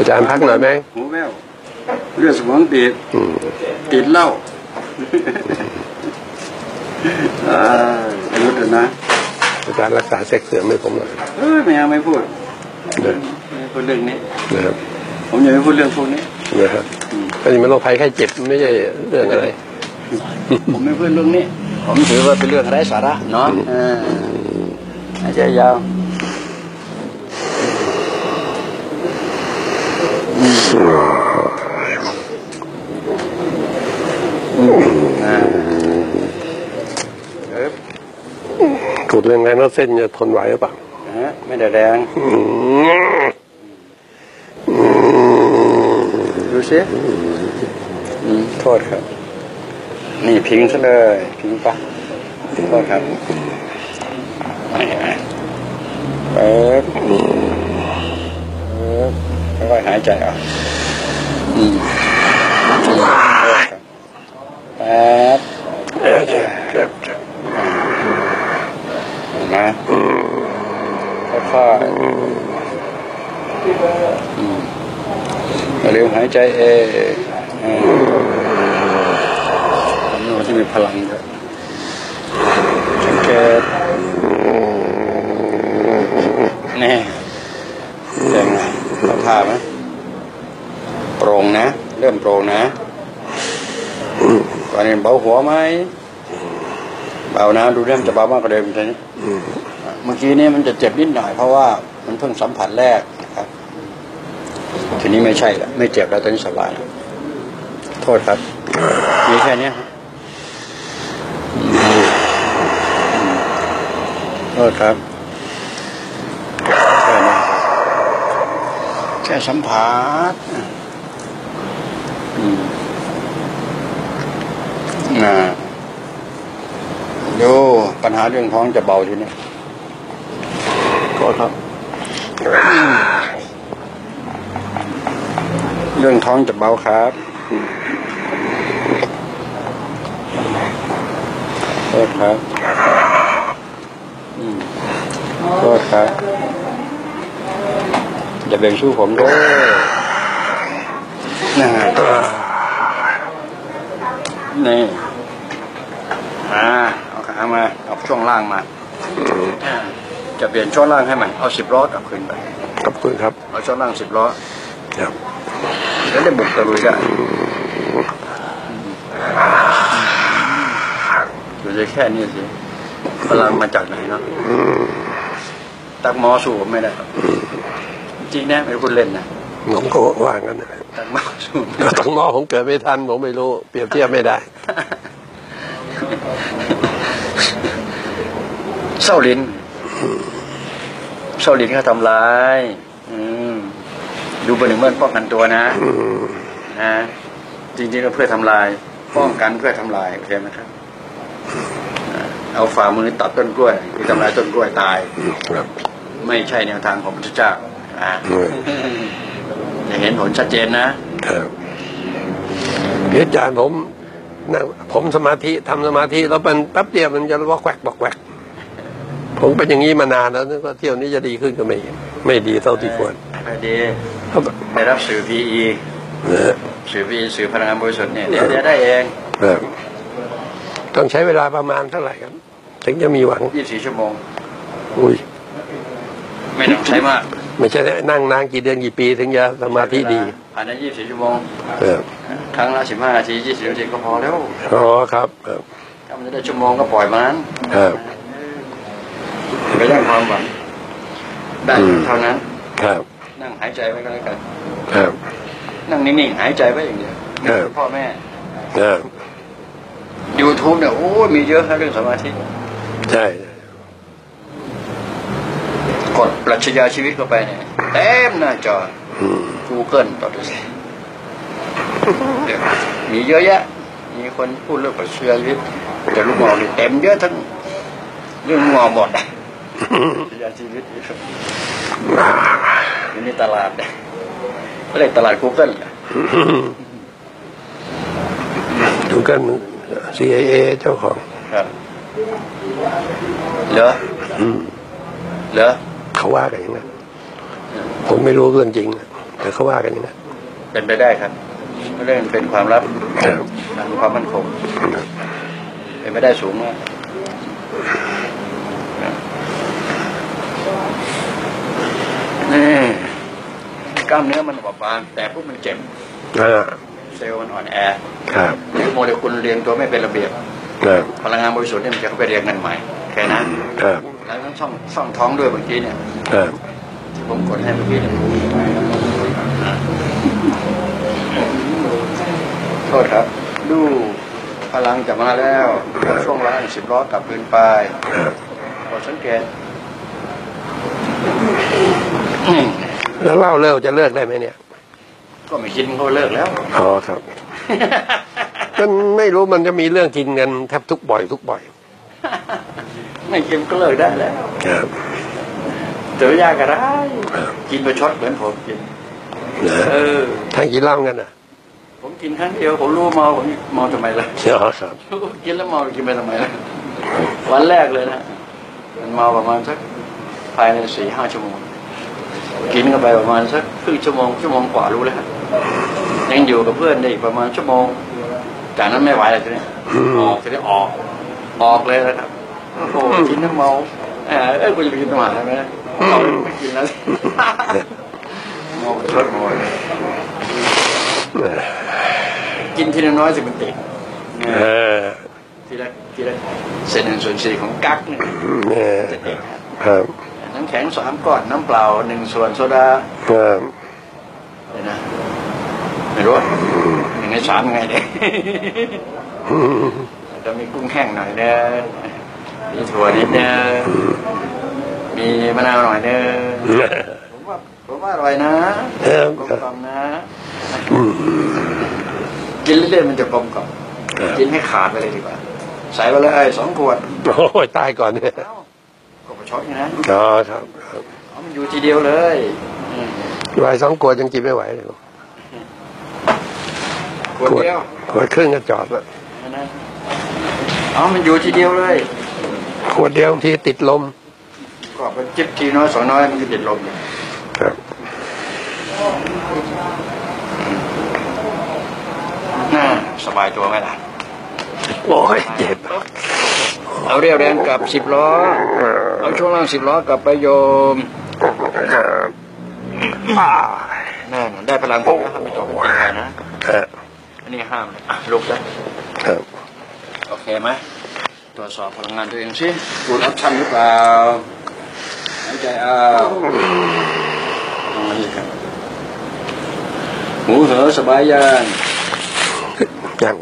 อาจารย์พักหน่อยไหมหูแว่วเลือดสมองตีบอืมติดเหล้าอ่าอายุเถอะนะอาจารย์รักษาเซ็กเสื่อมให้ผมหน่อยเอ้ยไม่เอาไม่พูดนะไม่พูดเรื่องนี้นะครับผมอย่าไปพูดเรื่องพวกนี้นะครับอันนี้มันโรคภัยไข้เจ็บไม่ใช่เรื่องอะไร ผมไม่พูดเรื่องนี้ ผมถือว่าเป็นเรื่องไร้สาระเนาะเออหายใจยาว อ่าเอ๊บถูดแรงๆแล้วเส้นจะทนไหวหรือเปล่านะฮะไม่ได้แรงอืมอืมดูสิอืมโทษครับ นี่พิงซะเลย พิงปะโทษครับไม่ไม่เปิดเปิดค่อยๆหายใจออกอืมโทษครับแป๊บเจ็บเจ็บเจ็บเจ็บเห็นไหมค่อยๆอืมอย่าลืมหายใจเองอืมอันนี้มันจะมีพลังด้วยสังเกตนี่ยังไงเราท่าไหมโปร่งนะ เริ่ม โปร่งนะก่อนนี้เบาหัวไหมเบานะดูเริ่มจะเบามากกว่าเดิมทีนี้เมื่อกี้นี้มันจะเจ็บนิดหน่อยเพราะว่ามันเพิ่งสัมผัสแรกนะครับ ทีนี้ไม่ใช่แล้วไม่เจ็บแล้วตอนนี้สบายแล้วโทษครับมีแค่เนี้ยครับโทษครับแค่นี้ครับแค่สัมผัสอืมนะ ดูปัญหาเรื่องท้องจะเบาทีนี้โทษครับ เรื่องท้องจะเบาครับโทษครับอืมโทษครับอย่าเบ่งสู้ผมด้วยนะฮะนี่อ่า เอาขามาเอาช่วงล่างมา จะเปลี่ยนช่วงล่างให้ใหม่เอาสิบล้อกลับคืนไปขอบคุณครับ เอาช่วงล่างสิบล้อครับแล้วได้บุกตะลุยได้ดูจะแค่นี้สิพลังมาจากไหนเนาะอืมตักหมอสู้ผมไม่ได้หรอกจริงนะไม่ได้พูดเล่นนะผมก็ว่างั้นนะตักหมอสู้ไม่ก็ได้ต้องมอผมเกิดไม่ทันผมไม่รู้ เปรียบเทียบไม่ได้ เศร้าลิ้นเศร้าลิ้นเขาทำร้ายอืมดูเป็นหนึ่งเมื่อป้องกันตัวนะอืมนะจริงๆก็เพื่อทำลาย ป้องกันเพื่อทำลายโอเคไหมครับอ่าเอาฝ่ามือตัดต้นกล้วยคือทำลายต้นกล้วยตายครับ ไม่ใช่แนวทางของพระพุทธเจ้าอ่าอืมจะเห็นผลชัดเจนนะครับเดี๋ยวอาจารย์ผมนั่งผมสมาธิทำสมาธิแล้วมันแป๊บเดียวมันจะวอกแวกบอกแวก ผมเป็นอย่างนี้มานานแล้วนึกว่าเที่ยวนี้จะดีขึ้นก็ไม่ไม่ดีเท่าที่ควรพอดีครับได้รับสื่อ PE นะฮะสื่อ PE สื่อพลังงานบริสุทธิ์เนี่ยเดี๋ยวเดี๋ยวได้เองครับต้องใช้เวลาประมาณเท่าไหร่ครับ ถึงจะมีหวัง24ชั่วโมง อุ้ย ไม่ต้องใช้มาก ไม่ใช่นั่งนานกี่เดือนกี่ปีถึงจะสมาธิดีภายใน24ชั่วโมงครับครั้งละ15นาที20นาทีก็พอแล้วอ๋อครับครับถ้ามันจะได้ชั่วโมงก็ปล่อยมันครับ ไปย่างความหวังได้เท่านั้น ครับ นั่งหายใจไว้ก็แล้วกัน ครับ นั่งนิ่งๆหายใจไว้อย่างเดียวครับพ่อแม่ ครับยูทูบเนี่ยโอ้ยมีเยอะนะเรื่องสมาธิ ใช่กดปรัชญาชีวิตเข้าไปเนี่ยเต็มหน้าจออืม Google ต่อดูสิเดี๋ยวมีเยอะแยะ มีคนพูดเรื่องปรัชญาชีวิตแต่ลูกหมอนี่เต็มเยอะทั้งเรื่องลูกหมอหมดอะ ปรัชญาชีวิตอยู่ในตลาดเนี่ยเขาเรียกตลาด Google อะดูกัน CIA เจ้าของครับเหรออืมเหรอเขาว่ากันอย่างนั้นผมไม่รู้เรื่องจริงนะแต่เขาว่ากันอย่างนั้นเป็นไปได้ครับเรื่องเป็นความลับครับทางความมั่นคงเป็นไปได้สูงมาก กล้ามเนื้อมันบอบบางแต่พวกมันเจ็บอ่าเซลล์มันอ่อนแอครับหรือโมเลกุลเรียงตัวไม่เป็นระเบียบครับพลังงานบริสุทธิ์เนี่ยมันจะเข้าไปเรียงกันใหม่แค่นั้นครับแล้วต้องช่องช่องท้องด้วยบางทีเนี่ยครับที่ผมกดให้เมื่อกี้เนี่ยโทษครับ ดูพลังจะมาแล้วช่วงล่างสิบล้อกลับคืนไปครับกดสังเกตอืม แล้วเล่าเลิกจะเลิกได้ไหมเนี่ย ก็ไม่คิดมันก็เลิกแล้ว อ๋อครับ มันไม่รู้มันจะมีเรื่องกินกันแทบทุกบ่อยทุกบ่อย ไม่กินก็เลิกได้แล้วครับเจอยากอะไรกินประชดเหมือนผมกินนะเออทางกินเหล้ากันนะผมกินครั้งเดียวผมรู้เมาผมเมาทำไมล่ะอ๋อครับกินแล้วเมากินไปทำไมล่ะวันแรกเลยนะมันเมาประมาณสักภายในสี่ห้าชั่วโมง กินกันไปประมาณสักครึ่งชั่วโมงชั่วโมงกว่ารู้แล้วยังอยู่กับเพื่อนได้อีกประมาณชั่วโมง จากนั้นไม่ไหวแล้วทีนี้ออกทีนี้ออกออกเลยนะครับโอ้โหกินน้ำเมาเออเอ้ยกูจะไปกินน้ำหวานได้ไหมเราไม่กินแล้วเมาชดเมากินทีละน้อยสิมันติดเออทีละทีละเศษหนึ่งส่วนสี่ของกั๊กเนี่ยเออจะติดครับ น้ำแข็งสามก้อนน้ำเปล่าหนึ่งส่วนโซดาครับเนี่ยนะไม่รู้หนึ่งในสามยังไงเนี่ยจะมีกุ้งแห้งหน่อยเด้อมีถั่วนิดเด้อมีมะนาวหน่อยเด้อผมว่าผมว่าอร่อยนะเออกลมกล่อมนะกินเรื่อยๆมันจะกลมกล่อมกินให้ขาดไปเลยดีกว่า ใส่ไปเลยสองขวดโอ้ยตายก่อนเนี่ย เอ้าก็ประชดไงนะอ๋อครับครับเอามันอยู่ทีเดียวเลยอืมวายสองขวดยังกินไม่ไหวเลยขวดเดียวขวดครึ่งก็จอดแล้วนะเอามันอยู่ทีเดียวเลยขวดเดียวบางทีติดลมก็เป็นจิบทีน้อยสองน้อยมันจะติดลมอยู่ครับน่าสบายตัวไหมล่ะโอ้ยเจ็บ เอาเรียวแรงกลับสิบล้อ เอาช่วงล่างสิบล้อกลับไปโยมอ่านั่นได้พลังผมนะครับไม่ต้องเป็นอะไรนะครับอันนี้ห้ามเลยอะลุกได้ครับโอเคไหมตรวจสอบพลังงานตัวเองสิดูดออปชั่นหรือเปล่าหายใจเอาตรงนี้ครับหูเหอสบายยังยัง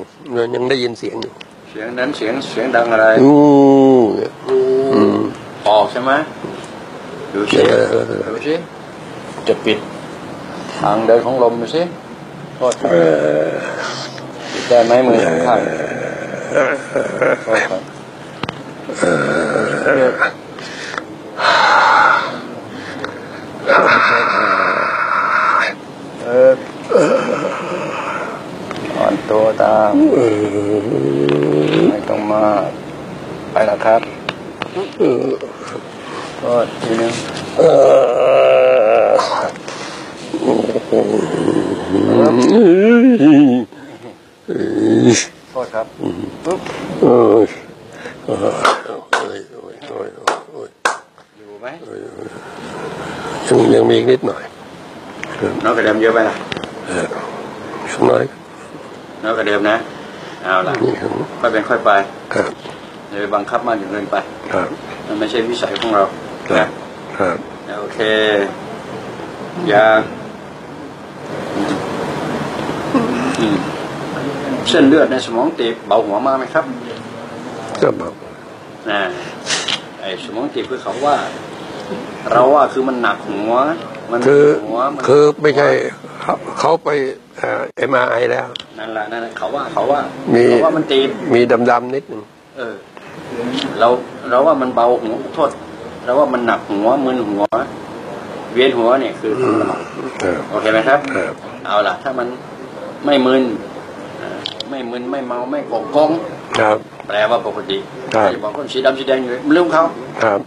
ยังได้ยินเสียงอยู่เสียงนั้นเสียงเสียงดังอะไรอู้ อืมออกใช่ไหมดูสิเออดูสิจะปิดทางเดินของลมดูสิโทษครับปิดได้ไหมมือสองข้างโทษครับเอออ่อนตัวตามไม่ต้องมากไปแล้วครับ โทษทีนึงโทษครับปุ๊บโอ้ยโอ้ยโอ้ยโอ้ยโอ้ยอยู่ไหมยังยังมีอีกนิดหน่อยน้องกระเดมเยอะไปล่ะสักหน่อยน้อยกว่าเดมนะเอาล่ะค่อยเป็นค่อยไปครับ อย่าไปบังคับมากจนเกินไป ครับ มันไม่ใช่วิสัยของเราครันะบครับ โอเคยาอืมเส้นเลือดในสมองตีบเบาหัวมากไหมครับ ก็บอกนะไอ้สมองตีบคือเขาว่า เราว่าคือมันหนักหัว มันคือหัวมันคือไม่ใช่เขาเขาไปเอ็มไอแล้ว นั่นแหละนั่นแหละเขาว่าเขาว่ามีเขาว่ามันตีบมีดำๆนิดหนึ่งเออ เราเราว่ามันเบาหัวโทษเราว่ามันหนักหัวมึนหัว เวียนหัวเนี่ยคือของเราครับโอเคไหมครับครับเอาล่ะ ถ้ามันไม่มึนเอ่อไม่มึนไม่เมาไม่กงกงครับแปลว่าปกติครับอย่าบอกคนสีดำสีแดงอยู่เรื่องเขาครับ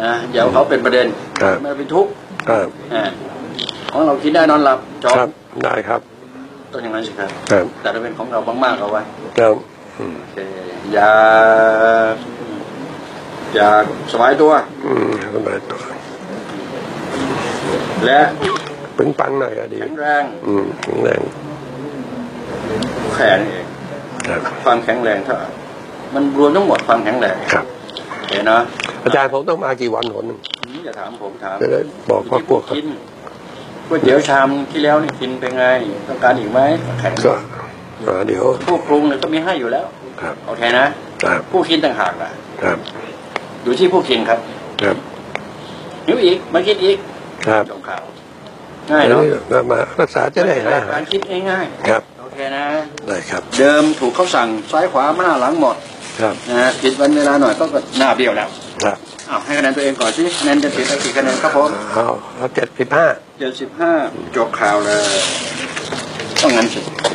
นะอย่าเอาเขาเป็นประเด็นครับไม่เป็นทุกข์ครับอ่าของเรากินได้นอนหลับจบครับได้ครับต้องอย่างนั้นสิครับครับแต่ถ้าเป็นของเรามากๆเอาไว้ครับ อืมโอเคอย่าอย่าสบายตัว อืมสบายตัว และปึงปังหน่อยก็ดีแข็งแรง อืมแข็งแรงแขนเองครับความแข็งแรงเท่าไหร่มันรวมทั้งหมดความแข็งแรงครับโอเคนะอาจารย์ผมต้องมากี่วันหนหนึ่งอืมอย่าถามผมถามจะได้บอกว่าพวกกินก๋วยเตี๋ยวชามที่แล้วนี่กินเป็นไง ต้องการอีกไหมแข็งก็อ่า เดี๋ยวผู้ปรุงเนี่ยก็มีให้อยู่แล้วครับโอเคนะครับผู้กินต่างหากนะครับ อยู่ที่ผู้กินครับ ครับหิวอีกมากินอีก ครับจบข่าวง่ายเนาะดี๋วมารักษาจะได้หายหากายรคิดง่ายครับๆโอเคนะได้ครับ เดิมถูกเขาสั่งซ้ายขวาหน้าหลังหมด ครับนะฮะผิดวันเวลาหน่อยก็หน้าเบี้ยวแล้วครับอ้าวให้คะแนนตัวเองก่อนสิคะแนนจะติดไปกี่คะแนนครับผมเอาเอาเจ็ดสิบห้าเจ็ดสิบห้าจบข่าวเลยต้องงั้นสิปุ๊บปะ